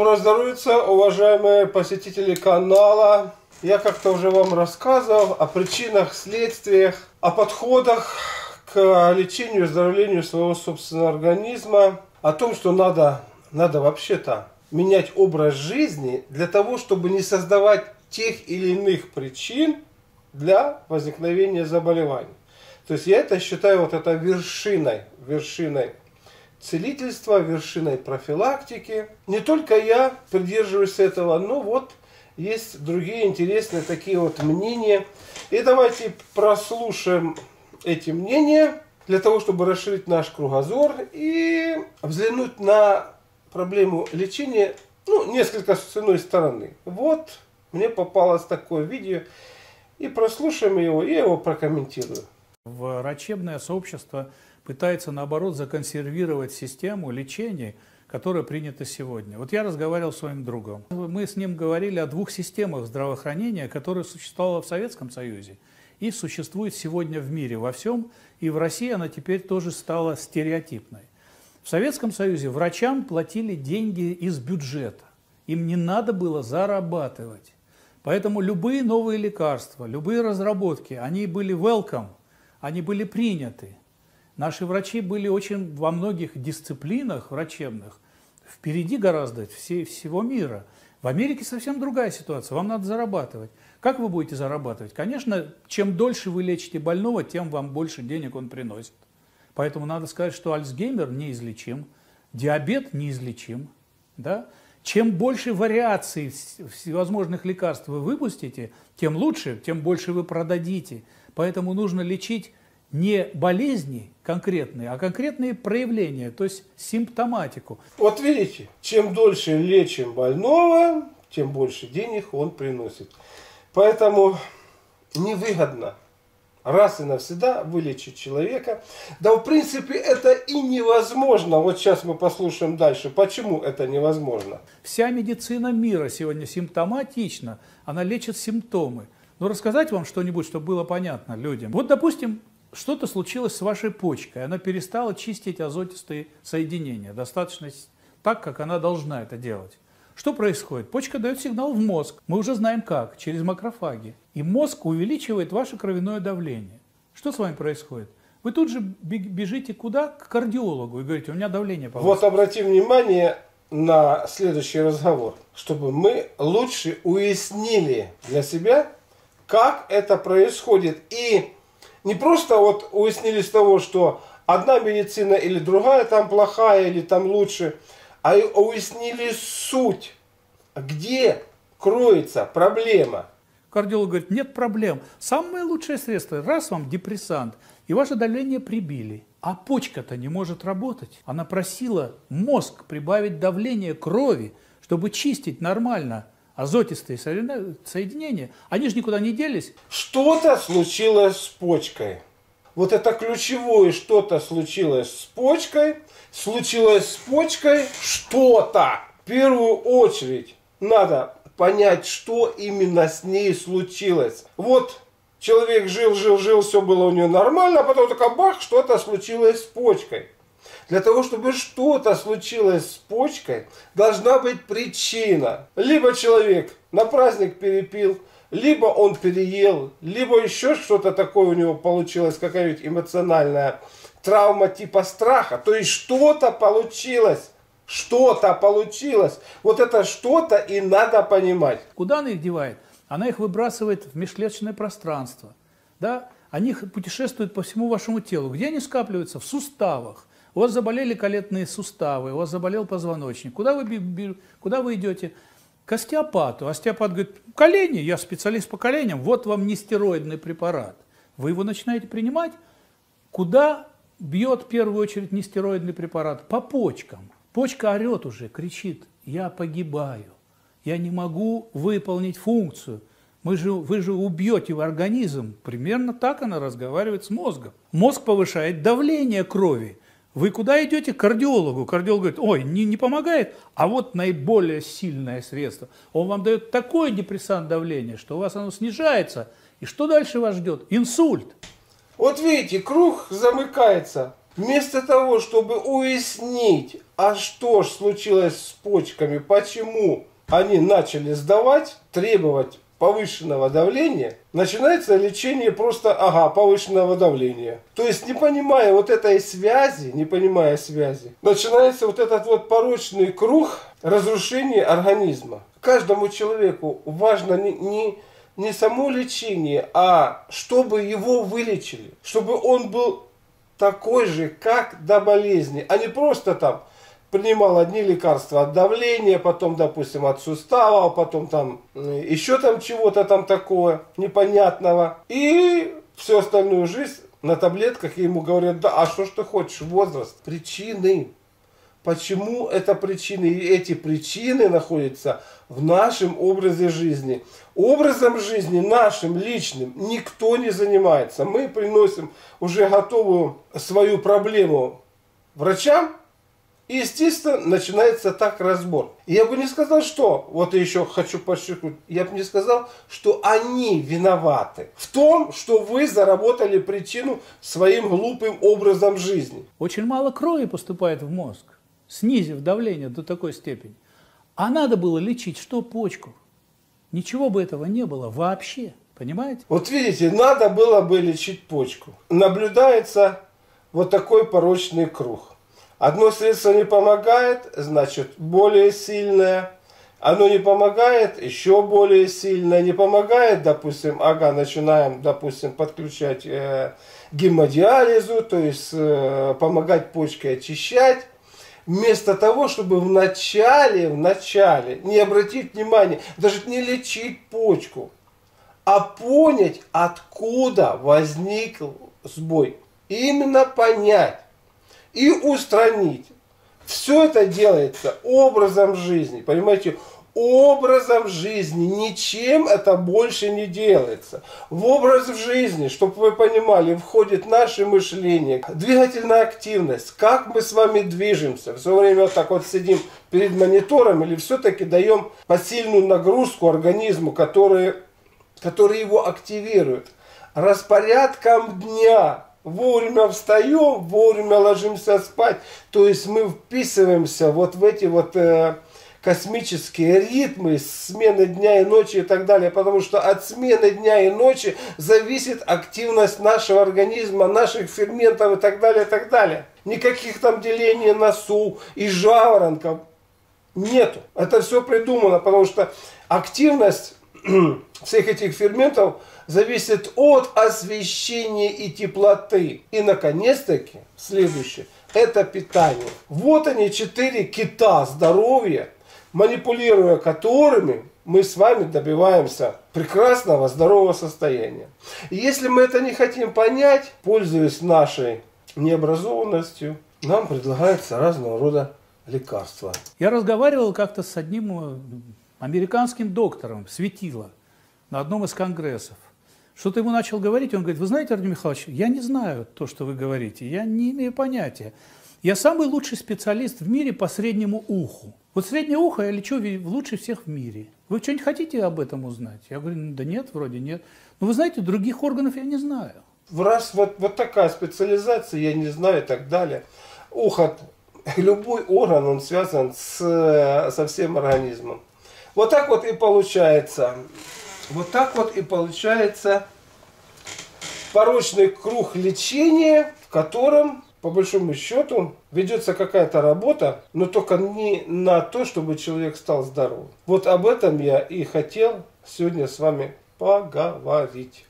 Доброго здоровья, уважаемые посетители канала. Я как-то уже вам рассказывал о причинах, следствиях, о подходах к лечению и оздоровлению своего собственного организма, о том, что надо, надо вообще-то менять образ жизни для того, чтобы не создавать тех или иных причин для возникновения заболеваний. То есть я это считаю вот это вершиной, вершиной целительства, вершиной профилактики. Не только я придерживаюсь этого, но вот есть другие интересные такие вот мнения. И давайте прослушаем эти мнения для того, чтобы расширить наш кругозор и взглянуть на проблему лечения ну, несколько с иной стороны. Вот мне попалось такое видео, и прослушаем его, и я его прокомментирую. Врачебное сообщество пытается, наоборот, законсервировать систему лечения, которая принята сегодня. Вот я разговаривал с своим другом. Мы с ним говорили о двух системах здравоохранения, которые существовали в Советском Союзе и существует сегодня в мире во всем, и в России она теперь тоже стала стереотипной. В Советском Союзе врачам платили деньги из бюджета. Им не надо было зарабатывать. Поэтому любые новые лекарства, любые разработки, они были welcome, они были приняты. Наши врачи были очень во многих дисциплинах врачебных впереди гораздо все, всего мира. В Америке совсем другая ситуация. Вам надо зарабатывать. Как вы будете зарабатывать? Конечно, чем дольше вы лечите больного, тем вам больше денег он приносит. Поэтому надо сказать, что Альцгеймер неизлечим, диабет неизлечим. Да? Чем больше вариаций всевозможных лекарств вы выпустите, тем лучше, тем больше вы продадите. Поэтому нужно лечить не болезни конкретные, а конкретные проявления, то есть симптоматику. Вот видите, чем дольше лечим больного, тем больше денег он приносит. Поэтому невыгодно раз и навсегда вылечить человека. Да, в принципе, это и невозможно. Вот сейчас мы послушаем дальше, почему это невозможно. Вся медицина мира сегодня симптоматична, она лечит симптомы. Но рассказать вам что-нибудь, чтобы было понятно людям. Вот, допустим, что-то случилось с вашей почкой, она перестала чистить азотистые соединения, достаточно так, как она должна это делать. Что происходит? Почка дает сигнал в мозг. Мы уже знаем как, через макрофаги. И мозг увеличивает ваше кровяное давление. Что с вами происходит? Вы тут же бежите куда? К кардиологу и говорите, у меня давление повысилось. Вот обратим внимание на следующий разговор, чтобы мы лучше уяснили для себя, как это происходит. И не просто вот уяснили с того, что одна медицина или другая там плохая или там лучше, а уяснили суть, где кроется проблема. Кардиолог говорит, нет проблем. Самое лучшее средство, раз вам депрессант, и ваше давление прибили, а почка-то не может работать. Она просила мозг прибавить давление крови, чтобы чистить нормально азотистые соединения, они же никуда не делись. Что-то случилось с почкой. Вот это ключевое что-то случилось с почкой. Случилось с почкой что-то. В первую очередь надо понять, что именно с ней случилось. Вот человек жил, жил, жил, все было у него нормально, а потом такая бах, что-то случилось с почкой. Для того, чтобы что-то случилось с почкой, должна быть причина. Либо человек на праздник перепил, либо он переел, либо еще что-то такое у него получилось, какая-нибудь эмоциональная травма типа страха. То есть что-то получилось. Что-то получилось. Вот это что-то и надо понимать. Куда она их девает? Она их выбрасывает в межклеточное пространство. Да? Они путешествуют по всему вашему телу. Где они скапливаются? В суставах. У вас заболели колетные суставы, у вас заболел позвоночник. Куда вы, куда вы идете? К остеопату. Остеопат говорит, колени, я специалист по коленям, вот вам нестероидный препарат. Вы его начинаете принимать. Куда бьет в первую очередь нестероидный препарат? По почкам. Почка орет уже, кричит, я погибаю, я не могу выполнить функцию. Мы же, вы же убьете в организм. Примерно так она разговаривает с мозгом. Мозг повышает давление крови. Вы куда идете? К кардиологу. Кардиолог говорит, ой, не, не помогает, а вот наиболее сильное средство. Он вам дает такой депрессант давления, что у вас оно снижается. И что дальше вас ждет? Инсульт. Вот видите, круг замыкается. Вместо того, чтобы уяснить, а что ж случилось с почками, почему они начали сдавать, требовать повышенного давления, начинается лечение просто, ага, повышенного давления. То есть, не понимая вот этой связи, не понимая связи, начинается вот этот вот порочный круг разрушения организма. Каждому человеку важно не, не, не само лечение, а чтобы его вылечили, чтобы он был такой же, как до болезни, а не просто там принимал одни лекарства от давления, потом, допустим, от сустава, а потом там э, еще там чего-то там такое непонятного. И всю остальную жизнь на таблетках ему говорят, да, а что ж ты хочешь, возраст, причины. Почему это причины? И эти причины находятся в нашем образе жизни. Образом жизни нашим, личным, никто не занимается. Мы приносим уже готовую свою проблему врачам, и, естественно, начинается так разбор. Я бы не сказал, что, вот я еще хочу подчеркнуть, я бы не сказал, что они виноваты в том, что вы заработали причину своим глупым образом жизни. Очень мало крови поступает в мозг, снизив давление до такой степени. А надо было лечить что? Почку. Ничего бы этого не было вообще. Понимаете? Вот видите, надо было бы лечить почку. Наблюдается вот такой порочный круг. Одно средство не помогает, значит более сильное. Оно не помогает, еще более сильное. Не помогает, допустим, ага, начинаем, допустим, подключать э, гемодиализу, то есть э, помогать почке очищать. Вместо того, чтобы в начале, в начале не обратить внимания, даже не лечить почку, а понять, откуда возник сбой. Именно понять и устранить. Все это делается образом жизни, понимаете, образом жизни, ничем это больше не делается. В образ жизни, чтобы вы понимали, входит наше мышление, двигательная активность, как мы с вами движемся, все время вот так вот сидим перед монитором или все-таки даем посильную нагрузку организму, который, который его активирует. Распорядком дня, вовремя встаем, вовремя ложимся спать. То есть мы вписываемся вот в эти вот э, космические ритмы смены дня и ночи и так далее. Потому что от смены дня и ночи зависит активность нашего организма, наших ферментов и так далее, и так далее. Никаких там делений носу и жаворонков нету. Это все придумано, потому что активность всех этих ферментов зависит от освещения и теплоты. И, наконец-таки, следующее, это питание. Вот они, четыре кита здоровья, манипулируя которыми мы с вами добиваемся прекрасного здорового состояния. И если мы это не хотим понять, пользуясь нашей необразованностью, нам предлагается разного рода лекарства. Я разговаривал как-то с одним э, американским доктором, светило, на одном из конгрессов. Что-то ему начал говорить, он говорит, вы знаете, Артем Михайлович, я не знаю то, что вы говорите, я не имею понятия. Я самый лучший специалист в мире по среднему уху. Вот среднее ухо я лечу лучше всех в мире. Вы что-нибудь хотите об этом узнать? Я говорю, да нет, вроде нет. Но вы знаете, других органов я не знаю. Раз вот, вот такая специализация, я не знаю и так далее. Ухо, любой орган, он связан с, со всем организмом. Вот так вот и получается. Вот так вот и получается порочный круг лечения, в котором, по большому счету, ведется какая-то работа, но только не на то, чтобы человек стал здоровым. Вот об этом я и хотел сегодня с вами поговорить.